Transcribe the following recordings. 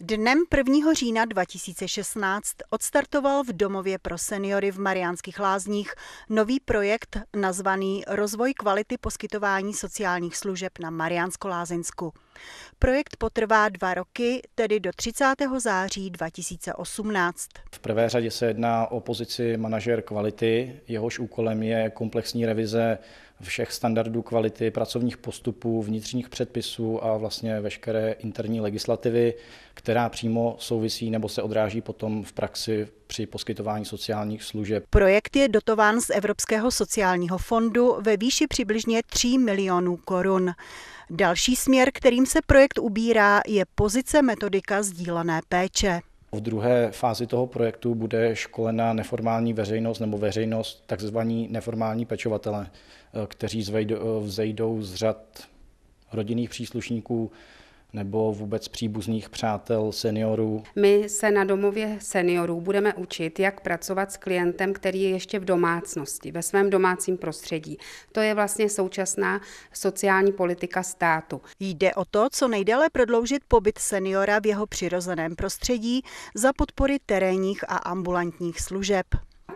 Dnem 1. října 2016 odstartoval v Domově pro seniory v Mariánských lázních nový projekt nazvaný Rozvoj kvality poskytování sociálních služeb na Mariánsko-Lázeňsku. Projekt potrvá dva roky, tedy do 30. září 2018. V prvé řadě se jedná o pozici manažer kvality, jehož úkolem je komplexní revize všech standardů kvality, pracovních postupů, vnitřních předpisů a vlastně veškeré interní legislativy, která přímo souvisí nebo se odráží potom v praxi při poskytování sociálních služeb. Projekt je dotován z Evropského sociálního fondu ve výši přibližně 3 milionů korun. Další směr, kterým se projekt ubírá, je pozice metodika sdílené péče. V druhé fázi toho projektu bude školena neformální veřejnost nebo veřejnost, takzvaní neformální pečovatele, kteří vzejdou z řad rodinných příslušníků, nebo vůbec příbuzných přátel seniorů. My se na domově seniorů budeme učit, jak pracovat s klientem, který je ještě v domácnosti, ve svém domácím prostředí. To je vlastně současná sociální politika státu. Jde o to, co nejdéle prodloužit pobyt seniora v jeho přirozeném prostředí za podpory terénních a ambulantních služeb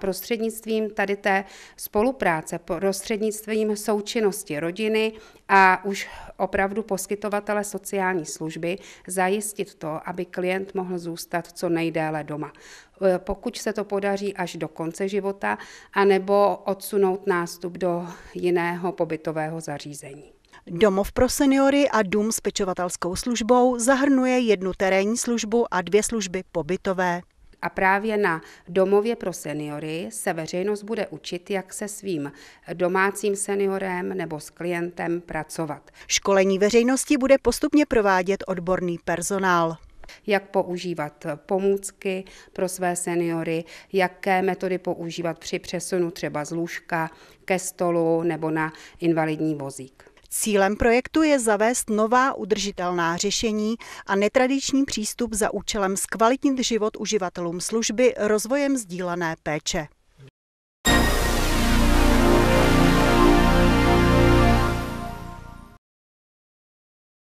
prostřednictvím tady té spolupráce, prostřednictvím součinnosti rodiny a už opravdu poskytovatele sociální služby zajistit to, aby klient mohl zůstat co nejdéle doma. E, pokud se to podaří až do konce života, anebo odsunout nástup do jiného pobytového zařízení. Domov pro seniory a dům s pečovatelskou službou zahrnuje jednu terénní službu a dvě služby pobytové. A právě na domově pro seniory se veřejnost bude učit, jak se svým domácím seniorem nebo s klientem pracovat. Školení veřejnosti bude postupně provádět odborný personál jak používat pomůcky pro své seniory, jaké metody používat při přesunu třeba z lůžka ke stolu nebo na invalidní vozík. Cílem projektu je zavést nová udržitelná řešení a netradiční přístup za účelem zkvalitnit život uživatelům služby rozvojem sdílené péče.